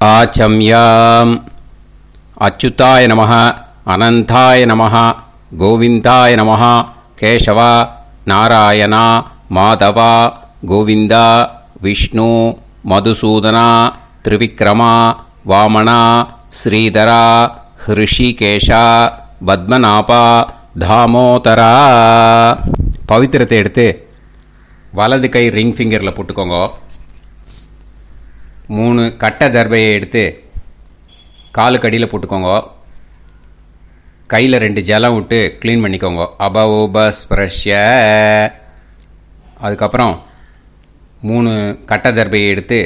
ஆச்சம்யாம். அச்சுதாய நம அனந்தாய நம கோவிந்தாய நம கேசவா நாராயணா மாதவா கோவிந்தா விஷ்ணு மதுசூதனா திரிவிக்ரமா வாமனா ஸ்ரீதரா ஹிருஷிகேஷா பத்மநாபா தாமோதரா. பவித்திரத்தை எடுத்து வலது கை ரிங் ஃபிங்கரில் போட்டுக்கோங்க. மூணு கட்டை தர்பையை எடுத்து காலுக்கு அடியில் போட்டுக்கோங்க. கையில் ரெண்டு ஜலம் விட்டு க்ளீன் பண்ணிக்கோங்க. அபவோபஸ்பிரஷ்ய அதுக்கப்புறம் மூணு கட்டை தர்பையை எடுத்து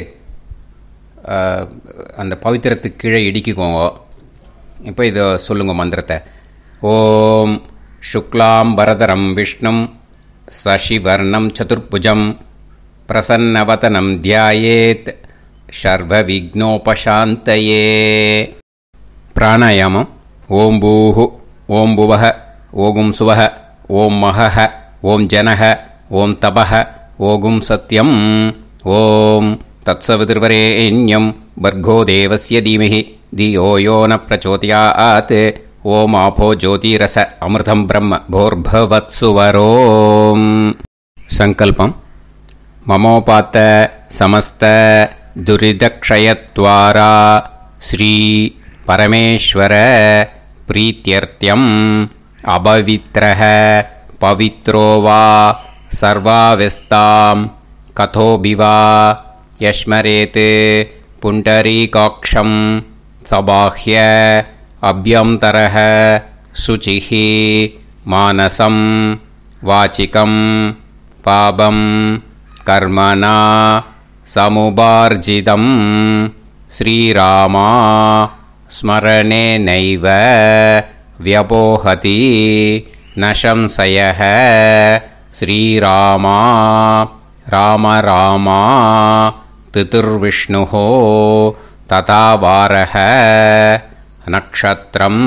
அந்த பவித்திரத்துக்கு கீழே இடிக்குக்கோங்க. இப்போ இதை சொல்லுங்க மந்திரத்தை. ஓம் சுக்லாம் பரதரம் விஷ்ணும் சசிவர்ணம் சதுர்புஜம் பிரசன்னவதனம் शर्वविघ्नोपशान्तये। प्राणायामम् भुवः ओगुं सुवः ॐ महः ॐ जनः ॐ तपः ओगुं सत्यम्। ॐ तत्सवितुर्वरेण्यं। भर्गो देवस्य धीमहि। धियो यो न प्रचोदयात्। ओमापो ज्योतिरस अमृतं ब्रह्म भोर्भवत्सुवरो सङ्कल्पम्। ममोपात्त समस्त दुरिदक्षयत्वारा श्रीपरमेश्वर प्रीत्यर्थ्यम् अपवित्रः पवित्रो वा सर्वाव्यस्तां कथोभि वा यश्मरेत् पुण्डरीकाक्षं सबाह्य अभ्यन्तरः शुचिः मानसं वाचिकं पापं कर्मणा समुपार्जितं श्रीरामा स्मरणेनैव व्यपोहति न संशयः श्रीरामा राम रामा तितुर्विष्णुः तथा वारः नक्षत्रं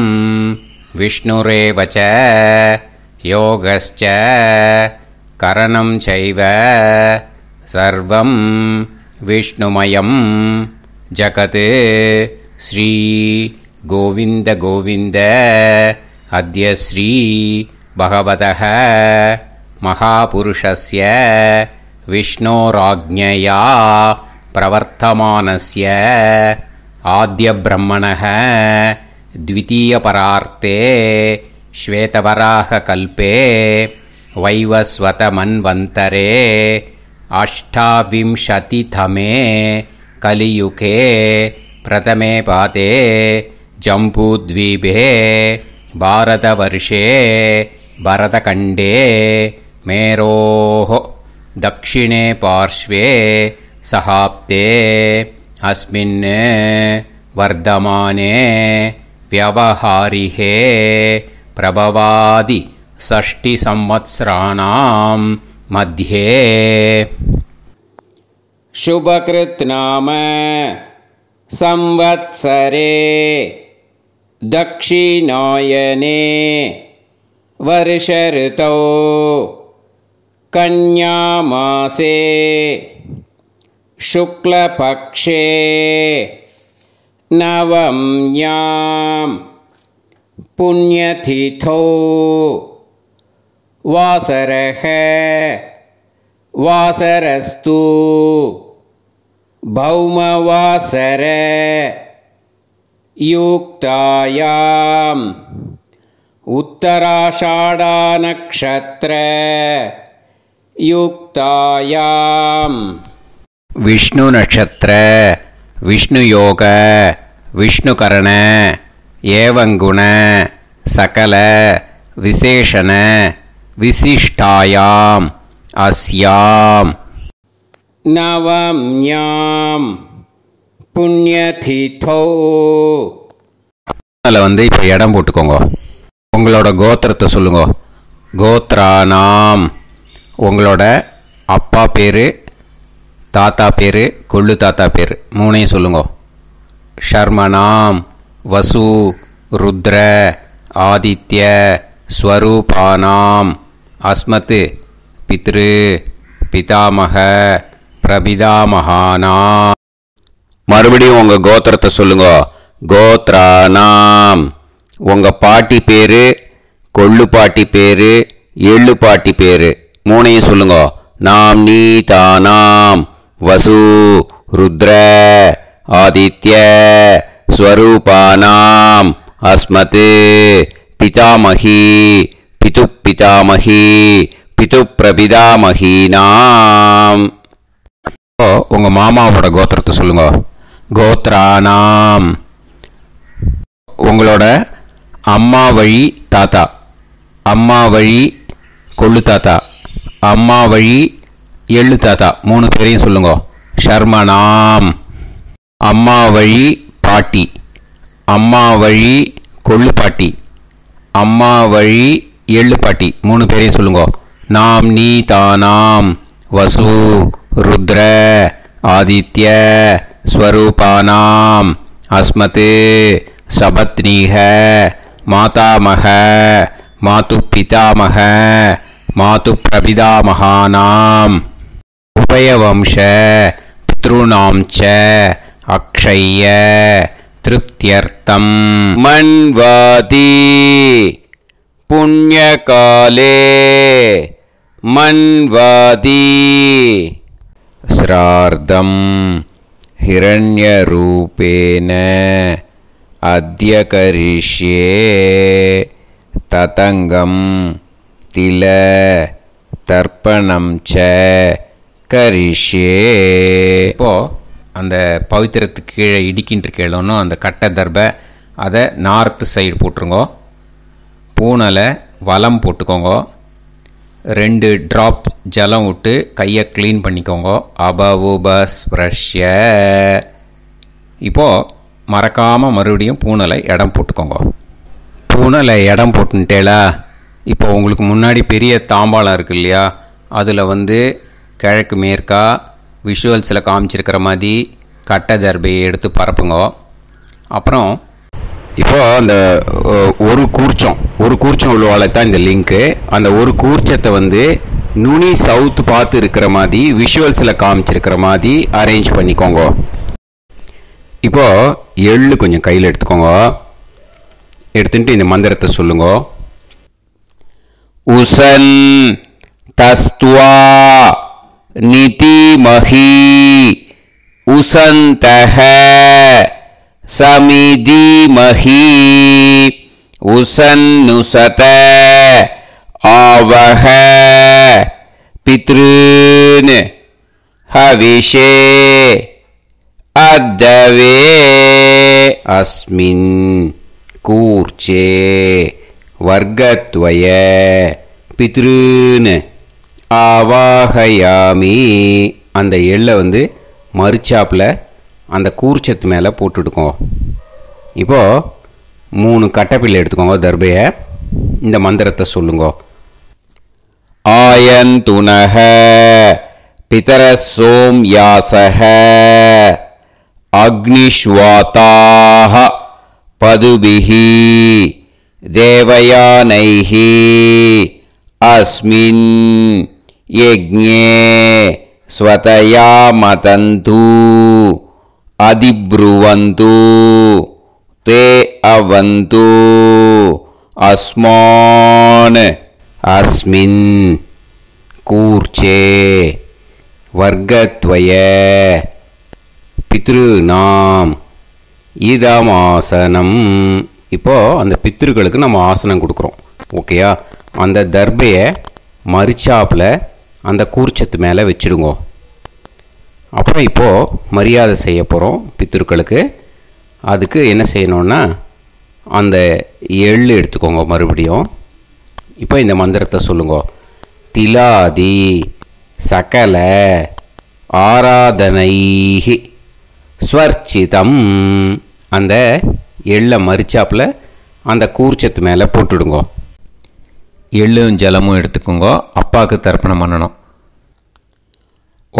विष्णुरेव च योगश्च करणं चैव। सर्वं विष्णुमयं जगत् श्री गोविन्द गोविन्द अद्य श्री भगवतः महापुरुषस्य विष्णोराज्ञया प्रवर्तमानस्य आद्यब्रह्मणः द्वितीयपरार्ते श्वेतवराहकल्पे वैवस्वतमन्वन्तरे अष्टाविंशतितमे कलियुगे प्रथमे पादे जम्बूद्वीपे भारतवर्षे भरतखण्डे मेरोः दक्षिणे पार्श्वे सहाब्दे अस्मिन् वर्धमाने व्यवहारिहे प्रभवादि षष्टिसंवत्सराणां मध्ये। शुभकृत् नाम संवत्सरे दक्षिणायने वर्षऋतौ कन्यामासे शुक्लपक्षे नवम्यां पुण्यतिथौ वासरः। वासरस्तु। भौमवासर। युक्तायाम्। उत्तराषाढानक्षत्र। युक्तायाम्। विष्णुनक्षत्र। विष्णुयोग। विष्णुकरण। एवङ्गुण सकल। विशेषण विशिष्टायाम् अस्याम् நவம்யாம் புண்ணியதிதோ அதில் வந்து இப்போ இடம் போட்டுக்கோங்க உங்களோட கோத்திரத்தை சொல்லுங்க கோத்ரானாம் உங்களோட அப்பா பேர் தாத்தா பேர் கொள்ளு தாத்தா பேர் மூணையும் சொல்லுங்க ஷர்மனாம் வசு ருத்ர ஆதித்ய ஸ்வரூபானாம் அஸ்மத் பித்ரு பிதாமக பிரபிதாமகானா மறுபடியும் உங்கள் கோத்திரத்தை சொல்லுங்க. கோத்ரானாம் உங்கள் பாட்டி பேரு கொள்ளு பாட்டி பேரு எள்ளு பாட்டி பேரு. மூணையும் சொல்லுங்க. நாம் நீ தானாம் வசு ருத்ர ஆதித்ய ஸ்வரூபானாம் அஸ்மத் பிதாமகி. பிது பிதாமகி பிது பிரபிதாமகீனாம் இப்போ உங்கள் மாமாவோட கோத்திரத்தை சொல்லுங்க. கோத்ரானாம். உங்களோட அம்மா வழி தாத்தா. அம்மா வழி கொள்ளு தாத்தா. அம்மா வழி எள்ளு தாத்தா. மூணு பேரையும் சொல்லுங்க. ஷர்மனாம். அம்மா வழி பாட்டி. அம்மா வழி கொள்ளு பாட்டி. அம்மா வழி எள்ளு பாட்டி மூணு பேரையும் சொல்லுங்க. நாம் நீ தானாம் வசு ருத்ர ஆதித்ய ஸ்வரூபானாம் அஸ்மத் சபத்னீக மாதாமக மாது பிதாமக மாது பிரபிதாமகானாம் உபயவம்ச பித்ருணாம் ச அக்ஷய்ய திருப்தியர்த்தம். மன்வாதி. புண்ணியகாலே மன்வாதி श्रार्धम् हिरण्यरूपेण अद्य करिष्ये ततङ्गं तिल தர்ப்பணம் ச கரிஷ்யே இப்போ அந்த பவித்திரத்துக்கு கீழே இடிக்கின்ற கீழே அந்த கட்டை தர்பை அதை நார்த்து சைடு போட்டுருங்கோ பூனலை வலம் போட்டுக்கோங்க. ரெண்டு ட்ராப் ஜலம் விட்டு கையை க்ளீன் பண்ணிக்கோங்க. அபவுபஸ் ப்ரஷ்ய இப்போது மறக்காமல் மறுபடியும் பூனலை இடம் போட்டுக்கோங்க. பூனலை இடம் போட்டுன்ட்டேலா இப்போ உங்களுக்கு முன்னாடி பெரிய தாம்பாளம் இருக்கு இல்லையா? அதில் வந்து கிழக்கு மேற்கா விஷுவல்ஸில் காமிச்சிருக்கிற மாதிரி கட்டை தர்பையை எடுத்து பரப்புங்க. அப்புறம் இப்போ அந்த ஒரு கூர்ச்சம் ஒரு கூர்ச்சம் உள்ளவால தான் இந்த லிங்க்கு அந்த ஒரு கூர்ச்சத்தை வந்து நுனி சவுத் பார்த்து இருக்கிற மாதிரி விஷுவல்ஸில் காமிச்சிருக்கிற மாதிரி அரேஞ்ச் பண்ணிக்கோங்க. இப்போ எள்ளு கொஞ்சம் கையில் எடுத்துக்கோங்க. எடுத்துட்டு இந்த மந்திரத்தை சொல்லுங்க. உசன் தஸ்துவா நிதி மகி உசந்தஹ சமிதிமஹி உசன்னுசத ஆவஹ பித்ருன் ஹவிஷே अद्दवे अस्मिन् कूर्चे वर्गत्वय பித்ருன்னு ஆவாகயாமி அந்த எள்ளை வந்து மறுச்சாப்பில் அந்த கூர்ச்சத்து மேலே போட்டுடுக்கோங்க இப்போது மூணு கட்டப்பிள்ளை எடுத்துக்கோங்க தர்பையை. இந்த மந்திரத்தை சொல்லுங்க. ஆயந்துனக பிதர சோம் யாசக அக்னிஷ்வாதாக பதுபிஹி தேவயானைः அஸ்மின் யஜ்ஞே ஸ்வதயா மதந்து. அதிப்ருவந்து தே அவது அஸ்மான் அஸ்மின் கூர்ச்சே வர்க்கத்வய பித்ருநாம் இதமாசனம் இப்போ அந்த பித்ருக்களுக்கு நம்ம ஆசனம் கொடுக்குறோம். ஓகேயா? அந்த தர்பையை மறிச்சாப்பில் அந்த கூர்ச்சத்து மேலே வச்சிடுங்க. அப்புறம் இப்போது மரியாதை செய்ய போகிறோம் பித்திருக்களுக்கு. அதுக்கு என்ன செய்யணும்னா அந்த எள்ளு எடுத்துக்கோங்க மறுபடியும். இப்போ இந்த மந்திரத்தை சொல்லுங்க. திலாதி சகல ஆராதனைஹி ஸ்வர்ச்சிதம். அந்த எள்ளை மறிச்சாப்பில் அந்த கூர்ச்சத்து மேலே போட்டுடுங்க. எள்ளும் ஜலமும் எடுத்துக்கோங்க. அப்பாவுக்கு தர்ப்பணம் பண்ணணும்.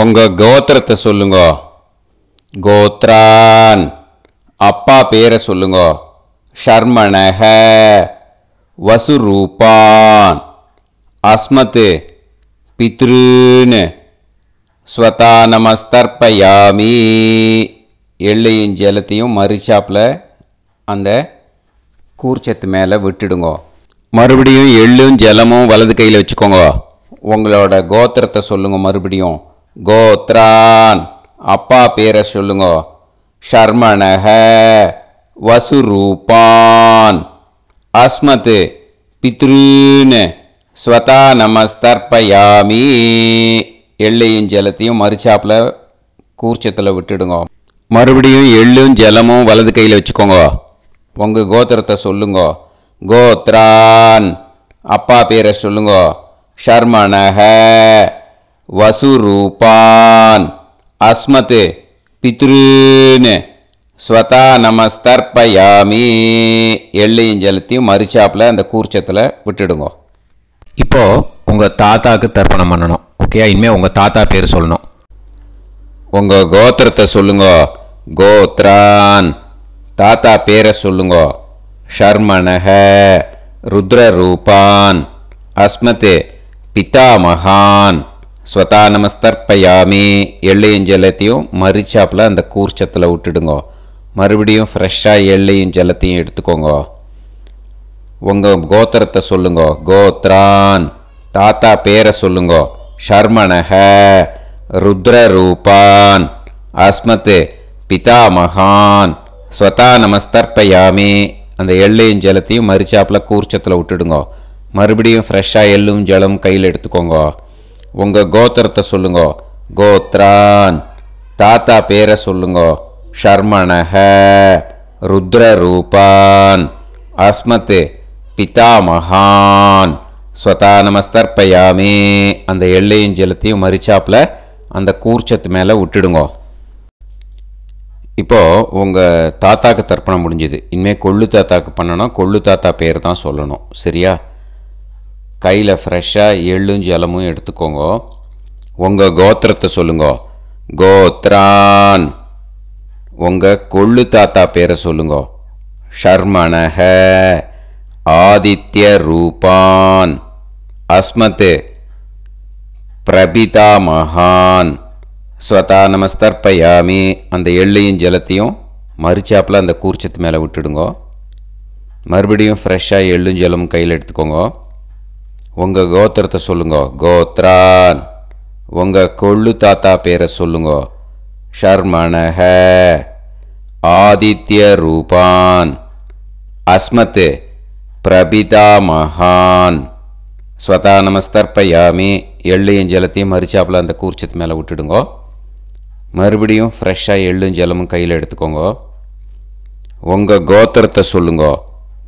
உங்கள் கோத்திரத்தை சொல்லுங்க. கோத்ரான். அப்பா பேரை சொல்லுங்க. ஷர்மணக வசுரூபான். அஸ்மத் பித்ருன்னு. ஸ்வதா நமஸ்தர்ப்பயாமி. எள்ளையும் ஜலத்தையும் மறிச்சாப்பில் அந்த கூர்ச்சத்து மேலே விட்டுடுங்க. மறுபடியும் எள்ளும் ஜலமும் வலது கையில் வச்சுக்கோங்க. உங்களோட கோத்திரத்தை சொல்லுங்கள் மறுபடியும். கோத்ரான். அப்பா பேரை சொல்லுங்க. ஷர்மணக வசுரூபான். அஸ்மத் பித்ருன்னு ஸ்வதா நமஸ்தர்ப்பயாமி. எள்ளையும் ஜலத்தையும் மறுச்சாப்பில் கூர்ச்சத்தில் விட்டுடுங்க. மறுபடியும் எள்ளும் ஜலமும் வலது கையில் வச்சுக்கோங்க. உங்கள் கோத்திரத்தை சொல்லுங்க. கோத்ரான். அப்பா பேரை சொல்லுங்க. ஷர்மணக வசுரூபான். அஸ்மத் பித்ருன்னு. ஸ்வதா நமஸ்தர்ப்பயாமி. எள்ளையும் ஜலத்தையும் மறிச்சாப்பில் அந்த கூர்ச்சத்தில் விட்டுடுங்க. இப்போ உங்க தாத்தாக்கு தர்ப்பணம் பண்ணணும். ஓகே இனிமே உங்க தாத்தா பேர் சொல்லணும். உங்க கோத்திரத்தை சொல்லுங்க. கோத்ரான். தாத்தா பேரை சொல்லுங்க. ஷர்மணக ருத்ரரூபான். அஸ்மத் பிதாமகான் ஸ்வதா நமஸ்தர்ப்பயாமி. எள்ளையும் ஜலத்தையும் மறிச்சாப்பில் அந்த கூர்ச்சத்தில் விட்டுடுங்க. மறுபடியும் ஃப்ரெஷ்ஷாக எள்ளையும் ஜலத்தையும் எடுத்துக்கோங்க. உங்கள் கோத்திரத்தை சொல்லுங்க. கோத்ரான். தாத்தா பேரை சொல்லுங்க. ஷர்மணக ருத்ரரூபான். அஸ்மத் பிதாமகான் ஸ்வதா நமஸ்தர்ப்பயாமே. அந்த எள்ளையும் ஜலத்தையும் மறிச்சாப்பில் கூர்ச்சத்தில் விட்டுடுங்க. மறுபடியும் ஃப்ரெஷ்ஷாக எள்ளும் ஜலம் கையில் எடுத்துக்கோங்க. உங்கள் கோத்திரத்தை சொல்லுங்க. கோத்ரான். தாத்தா பேரை சொல்லுங்க. ஷர்மணக ருத்ரரூபான். அஸ்மத் பிதாமகான் ஸ்வதா நமஸ்தர்பயாமே அந்த எள்ளையும் ஜலத்தையும் மறிச்சாப்பில் அந்த கூர்ச்சத்து மேலே விட்டுடுங்க. இப்போது உங்கள் தாத்தாக்கு தர்ப்பணம் முடிஞ்சுது. இனிமேல் கொள்ளு தாத்தாக்கு பண்ணணும். கொள்ளு தாத்தா பேர் தான் சொல்லணும். சரியா? கையில் ஃப்ரெஷ்ஷாக எள்ளும் ஜலமும் எடுத்துக்கோங்க. உங்கள் கோத்திரத்தை சொல்லுங்க. கோத்ரான். உங்கள் கொள்ளு தாத்தா பேரை சொல்லுங்க. ஷர்மணக ஆதித்ய ரூபான். அஸ்மத் பிரபிதா மகான். ஸ்வதா நமஸ்தர்ப்பயாமி. அந்த எள்ளையும் ஜலத்தையும் மறிச்சாப்பில் அந்த கூர்ச்சத்து மேலே விட்டுடுங்க. மறுபடியும் ஃப்ரெஷ்ஷாக எள்ளும் ஜலமும் கையில் எடுத்துக்கோங்க. உங்கள் கோத்திரத்தை சொல்லுங்க. கோத்ரான். உங்கள் கொள்ளு தாத்தா பேரை சொல்லுங்க. ஷர்மணஹ ஆதித்ய ரூபான். அஸ்மத் பிரபிதா மகான் ஸ்வதா நமஸ்தர்ப்பயாமி. எள்ளையும் ஜலத்தையும் மறிச்சாப்பில் அந்த கூர்ச்சத்து மேலே விட்டுடுங்கோ. மறுபடியும் ஃப்ரெஷ்ஷாக எள்ளும் ஜலமும் கையில் எடுத்துக்கோங்க. உங்கள் கோத்திரத்தை சொல்லுங்க.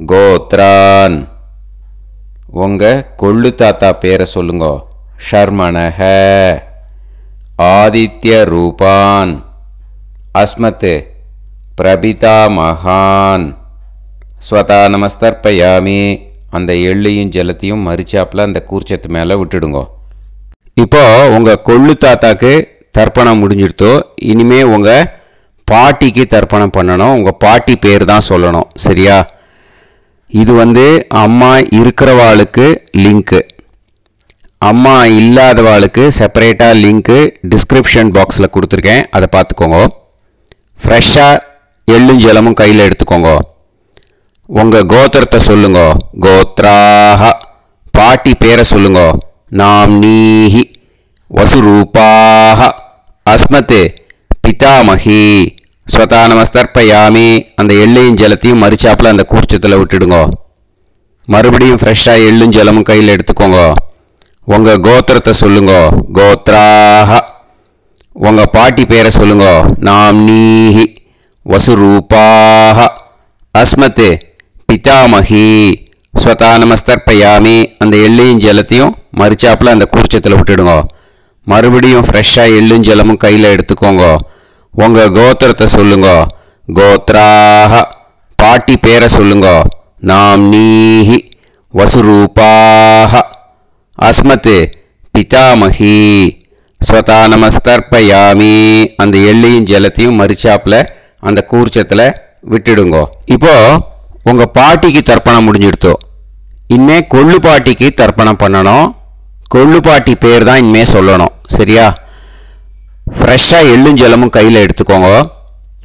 கோத்ரான். உங்கள் கொள்ளு தாத்தா பேரை சொல்லுங்க. ஷர்மணக ஆதித்ய ரூபான். அஸ்மத் பிரபிதா மகான். ஸ்வதா நமஸ்தர்ப்பயாமி. அந்த எள்ளையும் ஜலத்தையும் மறிச்சாப்பில் அந்த கூர்ச்சத்து மேலே விட்டுடுங்க. இப்போ உங்கள் கொள்ளு தாத்தாக்கு தர்ப்பணம் முடிஞ்சிடுத்தோ. இனிமே உங்கள் பாட்டிக்கு தர்ப்பணம் பண்ணணும். உங்கள் பாட்டி பேர் தான் சொல்லணும். சரியா? இது வந்து அம்மா இருக்கிறவாளுக்கு லிங்க்கு அம்மா இல்லாதவாளுக்கு செப்பரேட்டாக லிங்க்கு டிஸ்கிரிப்ஷன் பாக்ஸில் கொடுத்துருக்கேன். அதை பார்த்துக்கோங்க. ஃப்ரெஷ்ஷாக எள்ளும் ஜலமும் கையில் எடுத்துக்கோங்க. உங்கள் கோத்திரத்தை சொல்லுங்க. கோத்ராக பாட்டி பேரை சொல்லுங்க. நாம் நீஹி. வசுரூபாக அஸ்மத் பிதாமகி. ஸ்வதானமஸ்தர்ப்பயாமி அந்த எள்ளையும் ஜலத்தையும் மறிச்சாப்பில் அந்த கூர்ச்சத்தில் விட்டுடுங்க. மறுபடியும் ஃப்ரெஷ்ஷாக எள்ளும் ஜலமும் கையில் எடுத்துக்கோங்க. உங்கள் கோத்திரத்தை சொல்லுங்க. கோத்ராக உங்கள் பாட்டி பேரை சொல்லுங்க. நாம் நீஹி. வசுரூபாக அஸ்மத் பிதாமகி. ஸ்வதா நமஸ்தர்ப்பயாமி அந்த எள்ளையும் ஜலத்தையும் மறிச்சாப்பில் அந்த கூர்ச்சத்தில் விட்டுடுங்க. மறுபடியும் ஃப்ரெஷ்ஷாக எள்ளும் ஜலமும் கையில் எடுத்துக்கோங்க. உங்கள் கோத்திரத்தை சொல்லுங்க. கோத்ராக பாட்டி பேரை சொல்லுங்க. நாம் நீஹி. வசுரூபாக அஸ்மத் பிதாமகி. ஸ்வதா நமஸ்தர்ப்பயாமி அந்த எள்ளையும் ஜலத்தையும் மறிச்சாப்பில் அந்த கூர்ச்சத்தில் விட்டுடுங்கோ. இப்போ உங்கள் பாட்டிக்கு தர்ப்பணம் முடிஞ்சிடுத்தோ. இனிமே கொள்ளு பாட்டிக்கு தர்ப்பணம் பண்ணணும். கொள்ளு பாட்டி பேர் தான் இனிமே சொல்லணும். சரியா? ஃப்ரெஷ்ஷாக எள்ளும் ஜலமும் கையில் எடுத்துக்கோங்க.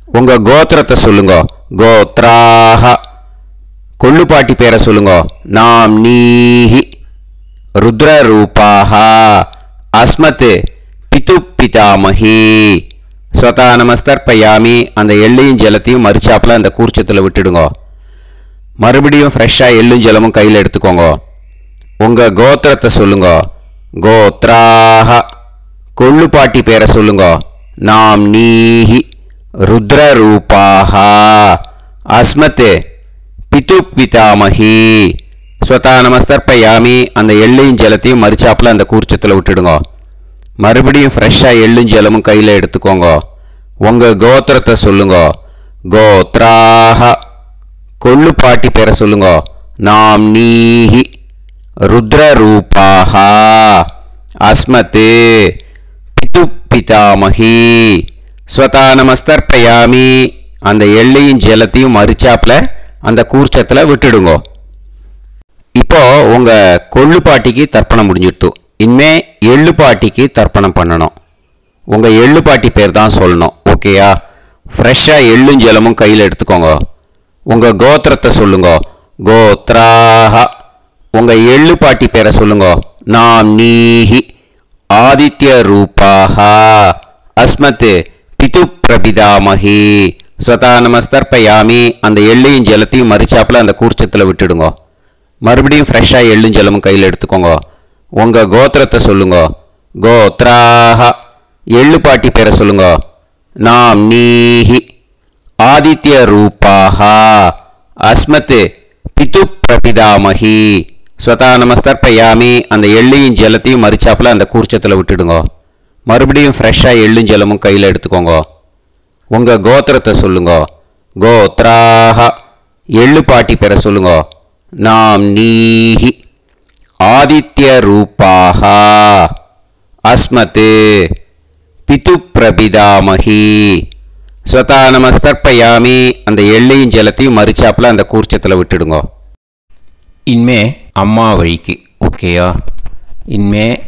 உங்கள் கோத்திரத்தை சொல்லுங்க. கோத்ராக கொள்ளுப்பாட்டி பேரை சொல்லுங்க. நாம் நீஹி. ருத்ரரூபாக அஸ்மத் பிது பிதாமகி ஸ்வதா நமஸ்தர்பயாமி. அந்த எள்ளையும் ஜலத்தையும் மறுச்சாப்பில் அந்த கூர்ச்சத்தில் விட்டுடுங்க. மறுபடியும் ஃப்ரெஷ்ஷாக எள்ளும் ஜலமும் கையில் எடுத்துக்கோங்க. உங்கள் கோத்திரத்தை சொல்லுங்க. கோத்ராக கொள்ளுப்பாட்டி பேரை சொல்லுங்க. நாம் நீஹி ருத்ரரூபாக. அஸ்மத் பிது பிதாமகி ஸ்வதா நமஸ்தர்ப்பயாமி. அந்த எள்ளையும் ஜலத்தையும் மறிச்சாப்புல அந்த கூர்ச்சத்தில் விட்டுடுங்க. மறுபடியும் ஃப்ரெஷ்ஷாக எள்ளும் ஜலமும் கையில் எடுத்துக்கோங்க. உங்கள் கோத்திரத்தை சொல்லுங்க. கோத்ராக கொள்ளுப்பாட்டி பேரை சொல்லுங்க. நாம் நீஹி ருத்ரரூபாக. அஸ்மத் பிதாமகி. ஸ்வதா நமஸ்தர்ப்பயாமி. அந்த எள்ளையும் ஜலத்தையும் மறிச்சாப்பில் அந்த கூர்ச்சத்தில் விட்டுடுங்கோ. இப்போ உங்கள் கொள்ளு பாட்டிக்கு தர்ப்பணம் முடிஞ்சிடுத்து. இனிமே எள்ளு பாட்டிக்கு தர்ப்பணம் பண்ணணும். உங்கள் எள்ளு பாட்டி பேர் தான் சொல்லணும் ஓகேயா ஃப்ரெஷ்ஷாக எள்ளும் ஜலமும் கையில் எடுத்துக்கோங்க. உங்கள் கோத்திரத்தை சொல்லுங்க. கோத்ராஹா. உங்கள் எள்ளு பாட்டி பேரை சொல்லுங்க. நாம் நீஹி. ஆதித்ய ரூபாக அஸ்மத் பிது பிரபிதாமகி ஸ்வதா நமஸ்தர்ப்பயாமி அந்த எள்ளையும் ஜலத்தையும் மறிச்சாப்புல அந்த கூர்ச்சத்தில் விட்டுடுங்க. மறுபடியும் ஃப்ரெஷ்ஷாக எள்ளும் ஜலமும் கையில் எடுத்துக்கோங்க. உங்கள் கோத்திரத்தை சொல்லுங்க. கோத்ராக எள்ளு பாட்டி பேரை சொல்லுங்க. நாம் நீஹி. ஆதித்ய ரூபாக அஸ்மத் பிது பிரபிதாமகி ஸ்வதா நமஸ்தர்ப்பயாமி அந்த எள்ளையும் ஜலத்தையும் மறிச்சாப்பில் அந்த கூர்ச்சத்தில் விட்டுடுங்க. மறுபடியும் ஃப்ரெஷ்ஷாக எள்ளும் ஜலமும் கையில் எடுத்துக்கோங்க. உங்கள் கோத்திரத்தை சொல்லுங்க. கோத்ராக எள்ளு பாட்டி பெற சொல்லுங்க. நாம் நீஹி ஆதித்ய ரூபாக அஸ்மத் பிது பிரபிதாமகி ஸ்வதா நமஸ்தர்ப்பயாமி அந்த எள்ளையும் ஜலத்தையும் மறிச்சாப்புல அந்த கூர்ச்சத்தில் விட்டுடுங்க. இனிமே அம்மா வழிக்கு ஓகேயா? இனிமே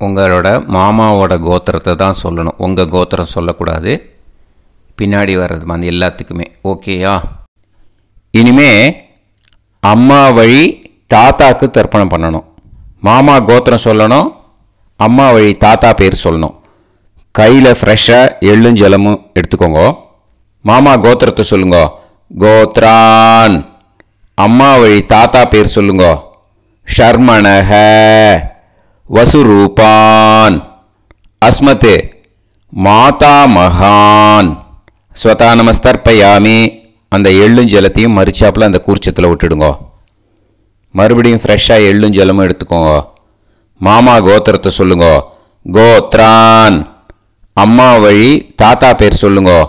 உங்களோட மாமாவோட கோத்திரத்தை தான் சொல்லணும். உங்கள் கோத்திரம் சொல்லக்கூடாது. பின்னாடி வர்றது மாதிரி எல்லாத்துக்குமே ஓகேயா? இனிமே அம்மா வழி தாத்தாக்கு தர்ப்பணம் பண்ணணும். மாமா கோத்திரம் சொல்லணும் அம்மா வழி தாத்தா பேர் சொல்லணும். கையில் ஃப்ரெஷ்ஷாக எள்ளும் ஜலமும் எடுத்துக்கோங்க. மாமா கோத்திரத்தை சொல்லுங்க. கோத்ரான். அம்மா வழி தாத்தா பேர் சொல்லுங்க. ஷர்மணக வசுரூபான். அஸ்மத்து மாதா மகான். ஸ்வதா நமஸ்தர்ப்பயாமி. அந்த எள்ளும் ஜலத்தையும் மறிச்சாப்புல அந்த கூர்ச்சத்தில் விட்டுடுங்க. மறுபடியும் ஃப்ரெஷ்ஷாக எள்ளும் ஜலமும் எடுத்துக்கோங்க. மாமா கோத்திரத்தை சொல்லுங்க. கோத்ரான். அம்மா வழி தாத்தா பேர் சொல்லுங்க.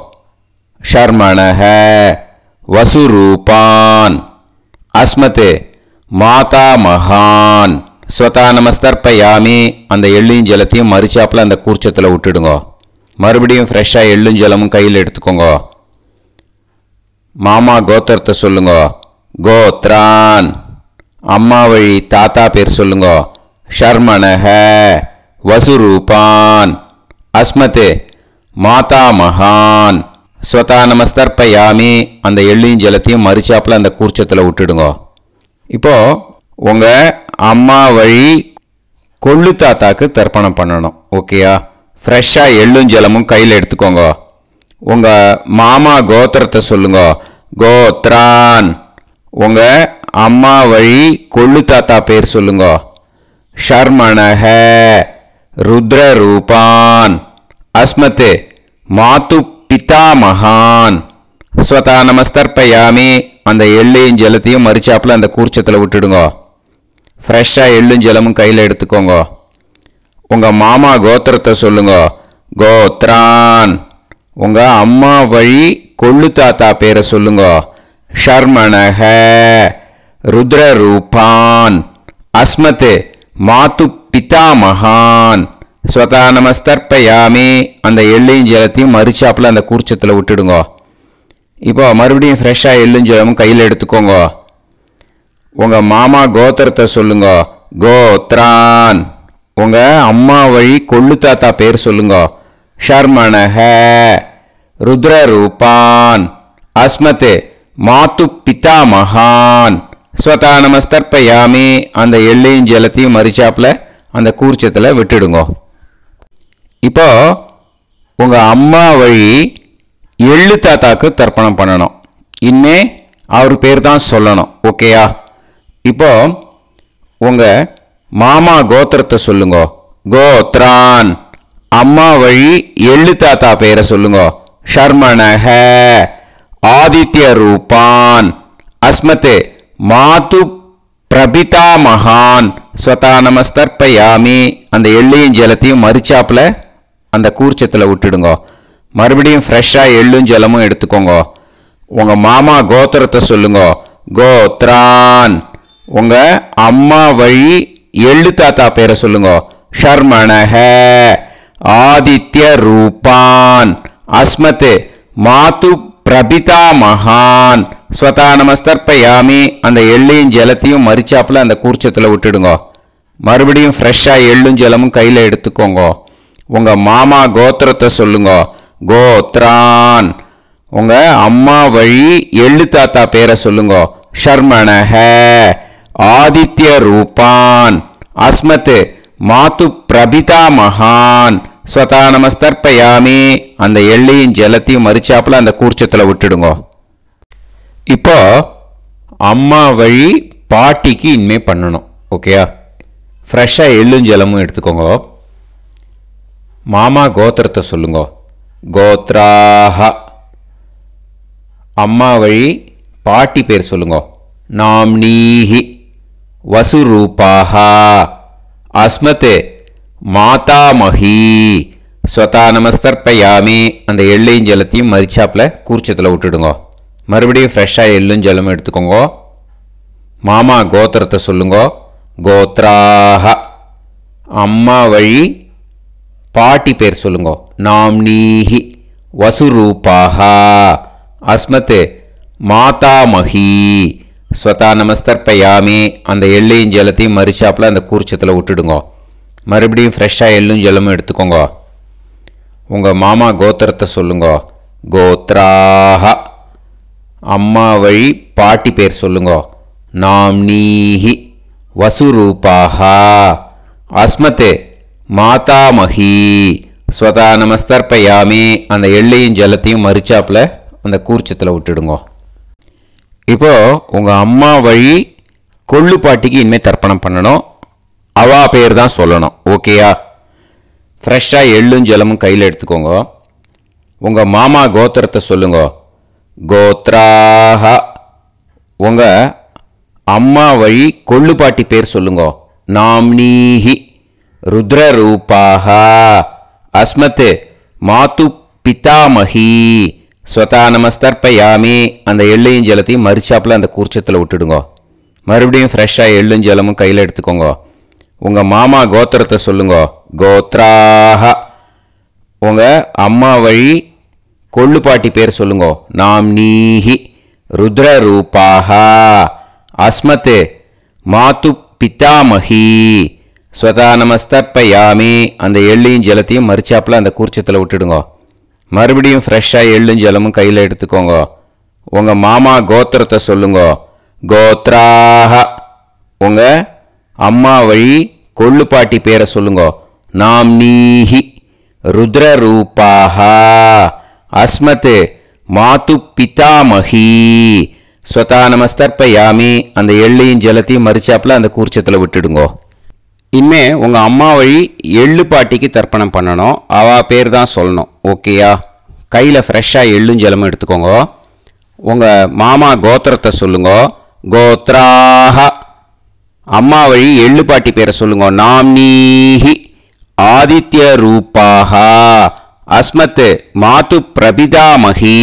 ஷர்மணஹ வசுரூபான். அஸ்மத்து மாதா மகான். ஸ்வதா நமஸ்தர்ப்பயாமி. அந்த எள்ளும் ஜலத்தையும் மறுச்சாப்பில் அந்த கூர்ச்சத்தில் விட்டுடுங்க. மறுபடியும் ஃப்ரெஷ்ஷாக எள்ளும் ஜலமும் கையில் எடுத்துக்கோங்க. மாமா கோத்திரத்தை சொல்லுங்க. கோத்ரான். அம்மா வழி தாத்தா பேர் சொல்லுங்க. ஷர்மனஹ. வசுரூபான். அஸ்மத்து மாதா மகான். ஸ்வதா நமஸ்தர்ப்பயாமி. அந்த எள்ளையும் ஜலத்தையும் மறுச்சாப்பில் அந்த கூர்ச்சத்தில் விட்டுடுங்க. இப்போது உங்கள் அம்மா வழி கொள்ளு தாத்தாக்கு தர்ப்பணம் பண்ணணும் ஓகேயா? ஃப்ரெஷ்ஷாக எள்ளும் ஜலமும் கையில் எடுத்துக்கோங்க. உங்கள் மாமா கோத்திரத்தை சொல்லுங்க. கோத்ரான். உங்கள் அம்மா வழி கொள்ளு தாத்தா பேர் சொல்லுங்க. ஷர்மணஹ ருத்ர ரூபான் அஸ்மத் மாத்து பிதாமகான். ஸ்வதா நமஸ்தர்ப்பயாமி. அந்த எள்ளையும் ஜலத்தையும் மறிச்சாப்பில் அந்த கூர்ச்சத்தில் விட்டுடுங்க. ஃப்ரெஷ்ஷாக எள்ளும் ஜலமும் கையில் எடுத்துக்கோங்க. உங்கள் மாமா கோத்திரத்தை சொல்லுங்க. கோத்ரான். உங்கள் அம்மா வழி கொள்ளு தாத்தா பேரை சொல்லுங்க. ஷர்மணஹ ருத்ர ரூபான் அஸ்மத் மாத்து பிதாமகான். ஸ்வதா நமஸ்தர்ப்பயாமி. அந்த எள்ளையும் ஜலத்தையும் மறிச்சாப்புல அந்த கூர்ச்சத்தில் விட்டுடுங்க. இப்போ மறுபடியும் ஃப்ரெஷ்ஷாக எள்ளும் ஜலமும் கையில் எடுத்துக்கோங்க. உங்கள் மாமா கோத்திரத்தை சொல்லுங்க. கோத்ரான். உங்கள் அம்மா வழி கொள்ளு தாத்தா பேர் சொல்லுங்க. ஷர்மணஹ ருத்ர ரூபான் அஸ்மத் மாத்து பிதா மகான் ஸ்வதா நமஸ்தர்ப்பயாமி. அந்த எள்ளையும் ஜலத்தையும் மறிச்சாப்புல அந்த கூர்ச்சத்தில் விட்டுடுங்க. இப்போ உங்கள் அம்மா வழி எள்ளு தாத்தாக்கு தர்ப்பணம் பண்ணணும். இனிமே அவர் பேர் தான் சொல்லணும். ஓகேயா இப்போ உங்கள் மாமா கோத்திரத்தை சொல்லுங்க. கோத்ரான். அம்மா வழி எள்ளு தாத்தா பேரை சொல்லுங்க. ஷர்மணஹ ஆதித்ய ரூபான். அஸ்மத்து. மாது பிரபிதா மகான். ஸ்வதா நமஸ்தர்ப்பயாமி. அந்த எள்ளையும் ஜலத்தையும் மறிச்சாப்புல அந்த கூர்ச்சத்தில் விட்டுடுங்க. மறுபடியும் ஃப்ரெஷ்ஷாக எள்ளும் ஜலமும் எடுத்துக்கோங்க. உங்கள் மாமா கோத்திரத்தை சொல்லுங்க. கோத்ரான். உங்கள் அம்மா வழி எள்ளு தாத்தா பேரை சொல்லுங்க. ஷர்மணஹ ஆதித்ய ரூபான். அஸ்மத் மாத்து பிரபிதா மகான். ஸ்வதா நமஸ்தர்ப்பயாமி. அந்த எள்ளையும் ஜலத்தையும் மறிச்சாப்புல அந்த கூர்ச்சத்தில் விட்டுடுங்க. மறுபடியும் ஃப்ரெஷ்ஷாக எள்ளும் ஜலமும் கையில் எடுத்துக்கோங்க. உங்கள் மாமா கோத்திரத்தை சொல்லுங்க. கோத்ரான். உங்கள் அம்மா வழி எள்ளு தாத்தா பேரை சொல்லுங்க. ஷர்மணஹ ஆதித்ய ரூபான். அஸ்மத் மாத்து பிரபிதா மகான். ஸ்வதா நமஸ்தர்ப்பயாமி. அந்த எள்ளையும் ஜலத்தையும் மறிச்சாப்புல அந்த கூர்ச்சத்தில் விட்டுடுங்க. இப்போ அம்மா வழி பாட்டிக்கு இனிமே பண்ணணும். ஓகேயா? ஃப்ரெஷ்ஷாக எள்ளும் ஜலமும் எடுத்துக்கோங்க. மாமா கோத்திரத்தை சொல்லுங்க. கோத்ராஹ. அம்மா வழி பாட்டி பேர் சொல்லுங்க. நாம்னீஹி வசுரூபாஹா. அஸ்மத் மாதாமஹி ஸ்வதா நமஸ்தர்ப்பயாமி. அந்த எள்ளையும் ஜலத்தையும் மதிச்சாப்பில் கூர்ச்சத்தில் விட்டுடுங்க. மறுபடியும் ஃப்ரெஷ்ஷாக எள்ளும் ஜலமும் எடுத்துக்கோங்க. மாமா கோத்திரத்தை சொல்லுங்க. கோத்ராஹ. அம்மா வழி பாட்டி பேர் சொல்லுங்க. நாம்னீஹி வசுரூபாஹா. அஸ்மத் மாதாமஹி ஸ்வதா நமஸ்தர்ப்பயாமி. அந்த எள்ளையும் ஜலத்தையும் மறுச்சாப்பில் அந்த கூர்ச்சத்தில் விட்டுடுங்க. மறுபடியும் ஃப்ரெஷ்ஷாக எள்ளும் ஜலமும் எடுத்துக்கோங்க. உங்கள் மாமா கோத்திரத்தை சொல்லுங்க. கோத்ராஹ. அம்மா வழி பாட்டி பேர் சொல்லுங்க. நாம்னீஹி வசுரூபாஹா. அஸ்மத் மாதாமகி. ஸ்வதா நமஸ்தர்ப்பயாமி. அந்த எள்ளையும் ஜலத்தையும் மறிச்சாப்புல அந்த கூர்ச்சத்தில் விட்டுடுங்க. இப்போது உங்கள் அம்மா வழி கொள்ளு பாட்டிக்கு இனிமேல் தர்ப்பணம் பண்ணணும். அவா பேர் தான் சொல்லணும். ஓகேயா ஃப்ரெஷ்ஷாக எள்ளும் ஜலமும் கையில் எடுத்துக்கோங்க. உங்கள் மாமா கோத்திரத்தை சொல்லுங்க. கோத்ராஹ. உங்கள் அம்மா வழி கொள்ளுப்பாட்டி பேர் சொல்லுங்க. நாம்னீஹி. ருத்ர அஸ்மத் மாத்து பிதாமஹி ஸ்வதா நமஸ்தர்ப்பயாமி. அந்த எள்ளையும் ஜலத்தையும் மறுச்சாப்பில் அந்த கூர்ச்சத்தில் விட்டுடுங்க. மறுபடியும் ஃப்ரெஷ்ஷாக எள்ளும் ஜலமும் கையில் எடுத்துக்கோங்க. உங்கள் மாமா கோத்திரத்தை சொல்லுங்க. கோத்ராக உங்கள் அம்மா வழி கொள்ளுப்பாட்டி பேர் சொல்லுங்க. நாம் நீஹி ருத்ர ரூபாக அஸ்மத் மாத்து பிதாமகி. ஸ்வதா நமஸ்தர்ப்பயாமி. அந்த எள்ளையும் ஜலத்தையும் மறிச்சாப்பில் அந்த கூர்ச்சத்தில் விட்டுடுங்க. மறுபடியும் ஃப்ரெஷ்ஷாக எள்ளும் ஜலமும் கையில் எடுத்துக்கோங்க. உங்கள் மாமா கோத்திரத்தை சொல்லுங்க. கோத்ராஹ. உங்கள் அம்மா வழி கொள்ளுப்பாட்டி பேரை சொல்லுங்க. நாம் நீஹி ருத்ர ரூபாஹா அஸ்மத் மாத்து பிதாமஹி ஸ்வதா நமஸ்தர்ப்பயாமி. அந்த எள்ளையும் ஜலத்தையும் மறிச்சாப்பில் அந்த கூர்ச்சத்தில் விட்டுடுங்க. இனிமே உங்கள் அம்மா வழி எள்ளு பாட்டிக்கு தர்ப்பணம் பண்ணணும். அவ பேர் தான் சொல்லணும் ஓகேயா கையில் ஃப்ரெஷ்ஷாக எள்ளும் ஜலமும் எடுத்துக்கோங்க. உங்கள் மாமா கோத்திரத்தை சொல்லுங்க. கோத்ராஹ. அம்மா வழி எள்ளு பாட்டி பேரை சொல்லுங்க. நாம்னீஹி ஆதித்ய ரூபாகா அஸ்மத் மாத்து பிரபிதாமகி.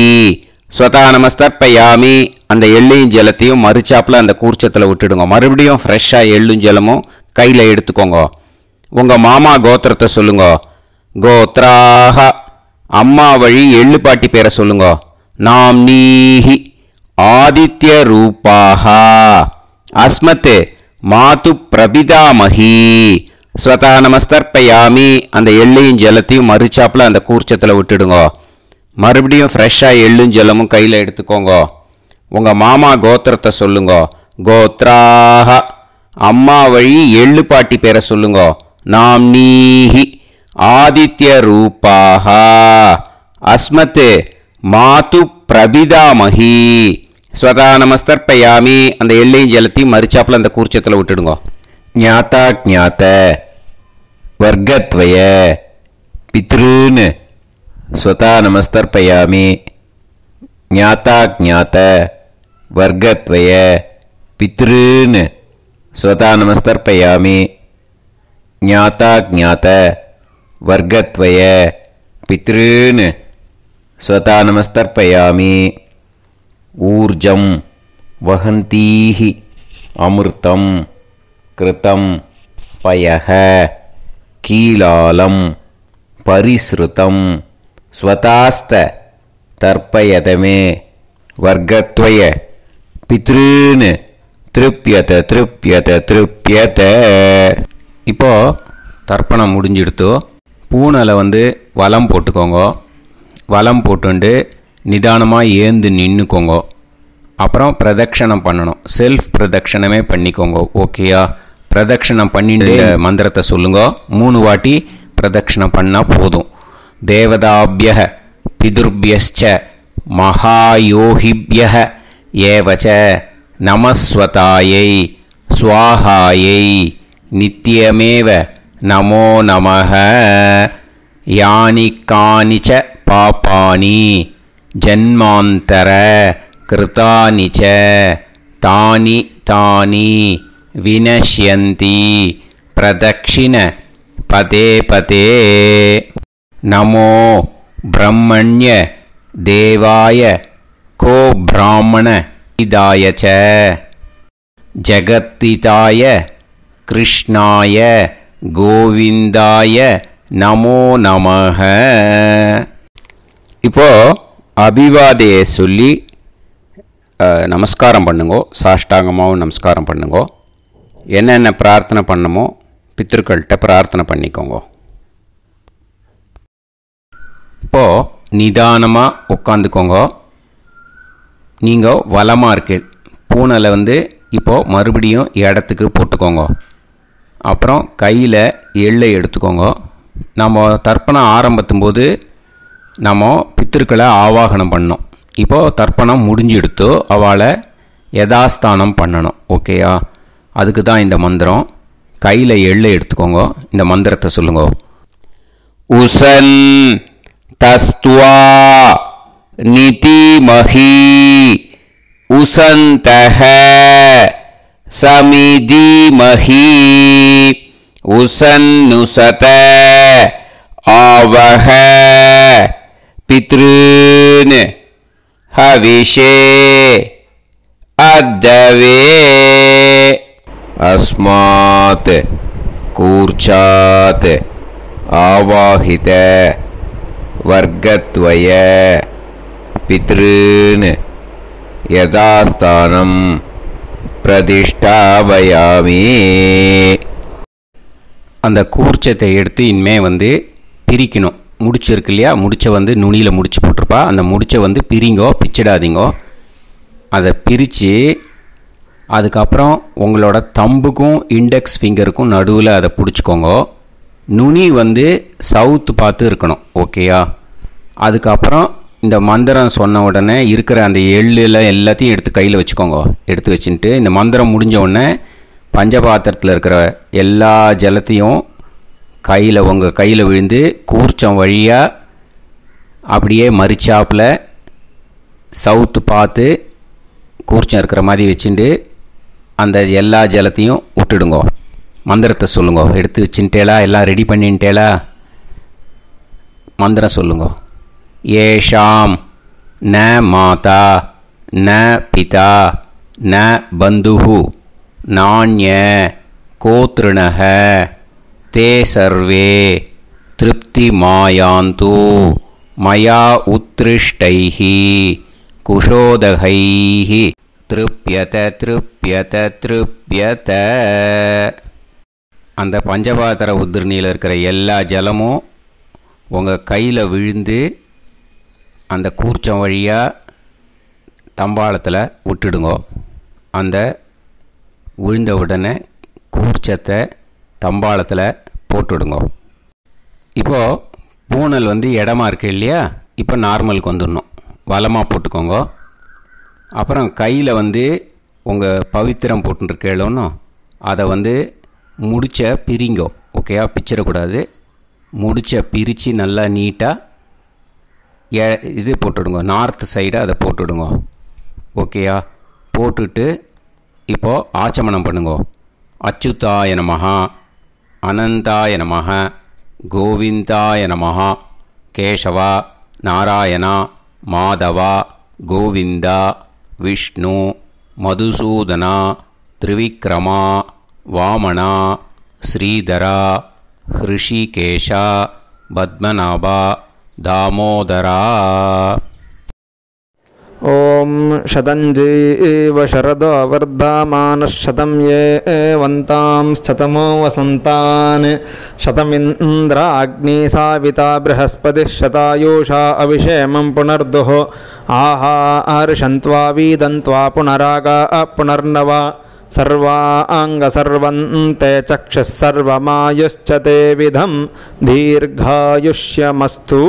ஸ்வதா நமஸ்தர்ப்பயாமி. அந்த எள்ளையும் ஜலத்தையும் மறுச்சாப்பில் அந்த கூர்ச்சத்தில் விட்டுடுங்க. மறுபடியும் ஃப்ரெஷ்ஷாக எள்ளும் ஜலமும் கையில் எடுத்துக்கோங்க. உங்கள் மாமா கோத்திரத்தை சொல்லுங்க. கோத்ராக அம்மா வழி எள்ளு பாட்டி பேரை சொல்லுங்க. நாம் நீஹி ஆதித்ய ரூபாஹா. அஸ்மத்து மாத்து பிரபிதாமகி ஸ்வதா நமஸ்தர்ப்பயாமி அந்த எள்ளையும் ஜலத்தையும் மறுச்சாப்பில் அந்த கூர்ச்சத்தில் விட்டுடுங்க. மறுபடியும் ஃப்ரெஷ்ஷாக எள்ளும் ஜலமும் கையில் எடுத்துக்கோங்க. உங்கள் மாமா கோத்திரத்தை சொல்லுங்க. கோத்ராக அம்மா வழி எள்ளு பாட்டி பேரை சொல்லுங்க. நாம் நீஹி ஆதித்ய ரூபாகா. அஸ்மத்து மாது பிரபிதாமகி. ஸ்வதா நமஸ்தர்பயாமி அந்த எள்ளையும் ஜலத்தையும் மறிச்சாப்பில் அந்த கூர்ச்சத்தில் விட்டுடுங்க. ஞாத்தா ஜாத்த வர்க்கத்வய பித்ருன்னு ஸ்வதா நமஸ்தர்பயாமி ஞாத்தா ஜாத்த வர்க்கத்வய பித்ருன்னு स्वता नमस्तर्पयामि। ज्ञाता ज्ञात वर्गत्वय पितॄन् स्वता नमस्तर्पयामि। ऊर्जं वहन्तीः अमृतं कृतं पयः कीलालं परिसृतं स्वतास्त तर्पयत मे वर्गत्वय पितॄन् திருப்பியத திருப்பியத திருப்பியத இப்போ தர்ப்பணம் முடிஞ்சிடுத்து பூனையில் வந்து வலம் போட்டுக்கோங்க. வலம் போட்டுண்டு நிதானமாக ஏந்து நின்றுக்கோங்க அப்புறம் பிரதட்சணம் பண்ணணும். செல்ஃப் பிரதட்சணமே பண்ணிக்கோங்க. ஓகேயா பிரதட்சணம் பண்ணிட்டு மந்திரத்தை சொல்லுங்க. மூணு வாட்டி பிரதட்சணம் பண்ணால் போதும். தேவதாபிய பிதுர்பியச்ச மகாயோகிபிய ஏவச்ச நமஸ்வதாயை சுவாகாயை நித்தியமேவ நமோ நமः யானி கானி ச பாபானி ஜன்மாந்தர கிருதானி ச தானி தானி வினஷ்யந்தி பிரதக்ஷிண பதே பதே. நமோ பிரம்மண்ய தேவாய கோ பிராமண இதாய ச. ஜகத்திதாய கிருஷ்ணாய கோவிந்தாய நமோ நமக இப்போ அபிவாதையை சொல்லி நமஸ்காரம் பண்ணுங்கோ. சாஷ்டாங்கமாகவும் நமஸ்காரம் பண்ணுங்கோ. என்னென்ன பிரார்த்தனை பண்ணுமோ பித்திருக்கள்கிட்ட பிரார்த்தனை பண்ணிக்கோங்க. இப்போ நிதானமாக உட்காந்துக்கோங்க நீங்கள் வளமாக இருக்கு. பூனலை வந்து இப்போது மறுபடியும் இடத்துக்கு போட்டுக்கோங்க. அப்புறம் கையில் எள்ளை எடுத்துக்கோங்க. நம்ம தர்ப்பணம் ஆரம்பத்தும் போது நம்ம பித்திருக்களை ஆவாகனம் பண்ணோம் இப்போது தர்ப்பணம் முடிஞ்செடுத்து அவளை யதாஸ்தானம் பண்ணணும். ஓகேயா அதுக்கு தான் இந்த மந்திரம். கையில் எள்ளை எடுத்துக்கோங்க. இந்த மந்திரத்தை சொல்லுங்க. உசன் தஸ்துவா निमही उसन्तः समिधीमही उसन्नुसत आवह पितॄन् हविषे अद्वे अस्मात् कूर्चात् आवाहित वर्गद्वय। पितॄन् यथास्थानं प्रतिष्ठापयामि அந்த கூர்ச்சத்தை எடுத்து இனிமே வந்து பிரிக்கணும் முடிச்சு இருக்கு இல்லையா முடிச்சை வந்து நுனியில் முடிச்சு போட்டிருப்பா அந்த முடிச்சை வந்து பிரிங்கோ பிச்சிடாதீங்கோ அதை பிரித்து அதுக்கப்புறம் உங்களோட தம்புக்கும் இண்டெக்ஸ் ஃபிங்கருக்கும் நடுவில் அதை பிடிச்சிக்கோங்க நுனி வந்து சவுத்து பார்த்து இருக்கணும் ஓகேயா அதுக்கப்புறம் இந்த மந்திரம் சொன்ன உடனே இருக்கிற அந்த எள்ளில் எல்லாத்தையும் எடுத்து கையில் வச்சுக்கோங்க. எடுத்து வச்சுட்டு இந்த மந்திரம் முடிஞ்ச உடனே பஞ்சபாத்திரத்தில் இருக்கிற எல்லா ஜலத்தையும் கையில் உங்கள் கையில் விழுந்து கூர்ச்சம் வழியாக அப்படியே மறிச்சாப்பில் சவுத்து பார்த்து கூர்ச்சம் இருக்கிற மாதிரி வச்சுட்டு அந்த எல்லா ஜலத்தையும் விட்டுடுங்க. மந்திரத்தை சொல்லுங்க. எடுத்து வச்சுட்டேலா எல்லாம் ரெடி பண்ணிட்டேலா மந்திரம் சொல்லுங்க. ஏஷாம். ந மாதா ந பிதா ந பந்துஹு. நாண்ய கோத்ருணக தே சர்வே திருப்தி மாயாந்து. மயா உத்ருஷ்டைஹி குஷோதகைஹி. திருப்யத திருப்யத திருப்யத. அந்த பஞ்சபாத்திர உதிர்ணியில் இருக்கிற எல்லா ஜலமும் உங்கள் கையில் விழுந்து அந்த கூர்ச்சம் வழியாக தம்பாளத்தில் விட்டுடுங்கோ. அந்த விழுந்த உடனே கூர்ச்சத்தை தம்பாளத்தில் போட்டுடுங்க. இப்போது பூனல் வந்து இடமா இருக்கு இல்லையா? இப்போ நார்மலுக்கு வந்துடணும். வளமாக போட்டுக்கோங்க. அப்புறம் கையில் வந்து உங்கள் பவித்திரம் போட்டுருக்கேளோன்னு அதை வந்து முடிச்ச பிரிங்கோ. ஓகேயா? பிச்சிடக்கூடாது. முடிச்ச பிரித்து நல்லா நீட்டாக ஏ இது போட்டுடுங்க. நார்த் சைடு அதை போட்டுடுங்க. ஓகேயா போட்டுட்டு இப்போது ஆச்சமனம் பண்ணுங்க. அச்சுதாய நமஹ அனந்தாய நமஹ கோவிந்தாய நமஹ கேசவா நாராயணா மாதவா கோவிந்தா விஷ்ணு மதுசூதனா திரிவிக்ரமா வாமனா ஸ்ரீதரா ஹிருஷிகேஷா பத்மநாபா दामोदरा। ॐ शतञ्जी इव शरदो वर्धामानशतं ये एवतां शतमो वसन्तान्। शतमिन्द्राग्निसाविता बृहस्पतिः शतायुषा अविषेमं पुनर्दुः। आहा अर्षन्त्वा वीदन्त्वा पुनरागा अपुनर्नव सर्वाङ्गसर्वन्ते चक्षुः सर्वमायुश्च ते विधं दीर्घायुष्यमस्तु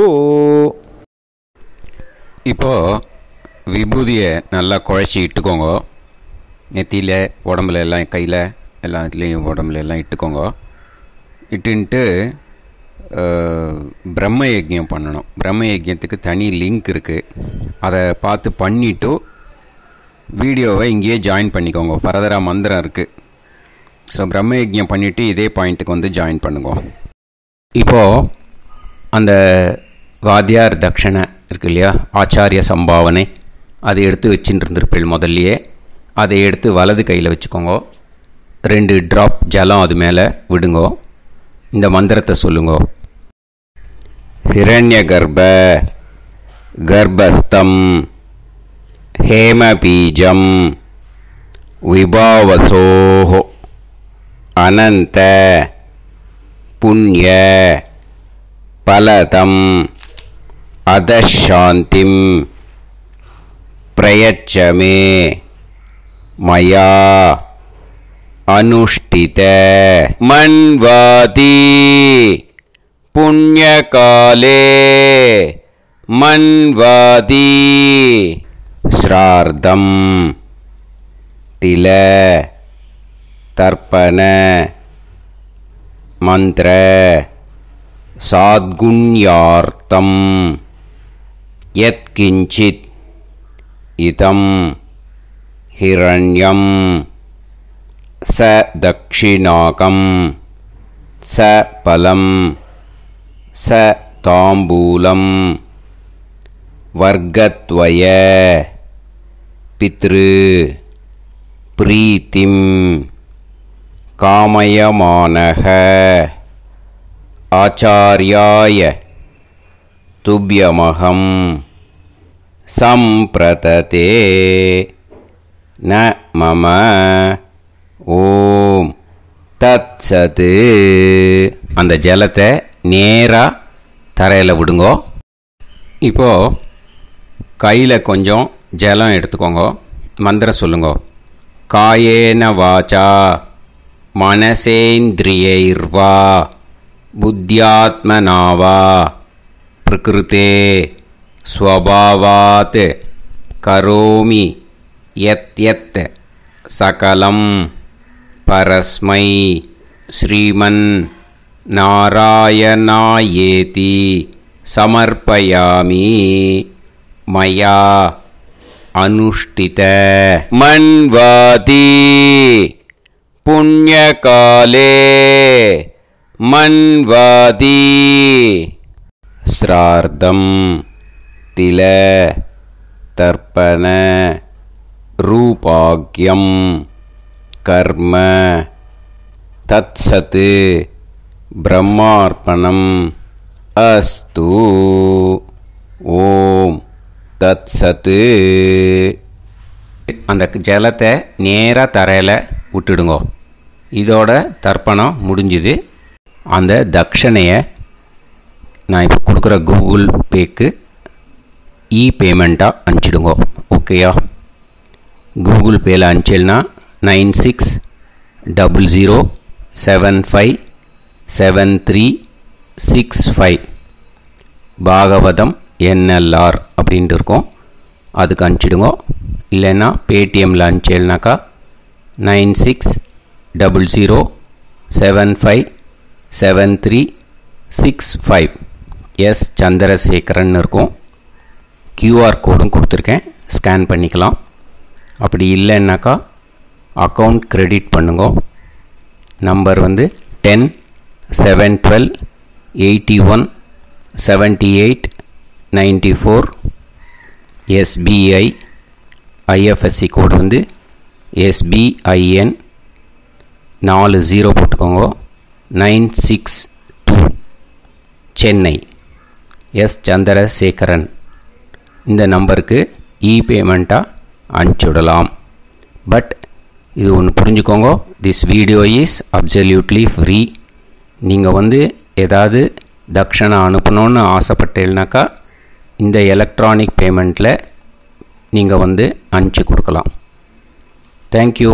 இப்போது விபூதியை நல்லா குழச்சி இட்டுக்கோங்க நெத்தியில் உடம்புல எல்லாம் கையில் எல்லாத்துலேயும் உடம்புல எல்லாம் இட்டுக்கோங்க இட்டுன்ட்டு அஹ், பிரம்ம யஜ்யம் பண்ணணும் பிரம்ம யஜ்யத்துக்கு தனி லிங்க் இருக்குது அதை பார்த்து பண்ணிவிட்டு வீடியோவை இங்கேயே ஜாயின் பண்ணிக்கோங்க. ஃபர்தராக மந்திரம் இருக்குது ஸோ பிரம்ம யஜ்யம் பண்ணிவிட்டு இதே பாயிண்ட்டுக்கு வந்து ஜாயின் பண்ணுங்க. இப்போது அந்த வாத்தியார் தட்சணை இருக்கு இல்லையா? ஆச்சாரிய சம்பாவனை அதை எடுத்து வச்சுட்டு இருந்திருப்பீள் முதல்லையே. அதை எடுத்து வலது கையில் வச்சுக்கோங்க. ரெண்டு ட்ராப் ஜலம் அது மேலே விடுங்கோ. இந்த மந்திரத்தை சொல்லுங்கோ. ஹிரண்ய கர்ப்ப கர்ப்பஸ்தம். हेमबीज विभावसोः अनन्त पुण्य फलत अधशान्तिं प्रयच मे मया अनुष्ठित। पुण्य पुण्यकाले मन्वादी श्रार्धम तिल, तर्पण मंत्र साद्गुण्यार्थम। यत्किंचित इदम हिरण्यम स दक्षिणाकम स फलम स ताम्बूलम वर्गद्वय। பித்ரு பிரீத்திம் காமயமானக. ஆச்சாரியாய துபியமகம் சம்பிரததே. ந மம ஓம். தத் சது அந்த ஜலத்தை நேராக தரையில் விடுங்கோ. இப்போது கையில் கொஞ்சம் ஜலம் எடுத்துக்கோங்க. மந்திரம் சொல்லுங்க. காயேன வாச்சா மனசேந்திரியைர்வா புத்தியாத்மனாவா பிரகிருத்தே ஸ்வபாவாத் கரோமி யத் யத் சகலம் பரஸ்மை ஸ்ரீமன் நாராயணாயேதி சமர்ப்பயாமி மயா. अनुष्ठित। मण्वादी पुण्यकाले। मन्वादी श्रार्दं तिल। तर्पण। तर्पणरूपाज्ञं कर्म। तत्सत्। ब्रह्मार्पणम्। अस्तु। ॐ தத் சத்து. அந்த ஜலத்தை நேராக தரையில் விட்டுடுங்கோ. இதோட தர்ப்பணம் முடிஞ்சுது. அந்த தட்சணையை நான் இப்போ கொடுக்குற கூகுள் பேக்கு இ பேமெண்ட்டாக அனுப்பிச்சிடுங்க. ஓகேயா? கூகுள் பேயில் அனுப்பிச்சல்னா nine six double zero seven five seven three six five. Bhagavatam NLR அப்படின்ட்டு இருக்கும். அதுக்கு அனுப்பிச்சிடுங்க. இல்லைன்னா பேடிஎம்மில் அனுப்பிச்சேல்னாக்கா nine six double zero seven five seven three six five S Chandrasekaran இருக்கும். கியூஆர் கோடும் கொடுத்துருக்கேன். ஸ்கேன் பண்ணிக்கலாம். அப்படி இல்லைன்னாக்கா அக்கௌண்ட் க்ரெடிட் பண்ணுங்க. நம்பர் வந்து ten seven twelve eighty one seventy eight ninety four SBI IFSC code வந்து எஸ்பிஐஎன் நாலு ஜீரோ போட்டுக்கோங்க. Nine six two Chennai. S Chandrasekaran. இந்த நம்பருக்கு இ பேமெண்ட்டாக அனுப்பிச்சுடலாம். பட் இது ஒன்று புரிஞ்சுக்கோங்க. This video is absolutely free நீங்கள் வந்து ஏதாவது தக்ஷணம் அனுப்பணும்னு ஆசைப்பட்டேன்னாக்கா இந்த எலக்ட்ரானிக் பேமெண்ட்டில் நீங்கள் வந்து அனுப்பிச்சி கொடுக்கலாம். தேங்க்யூ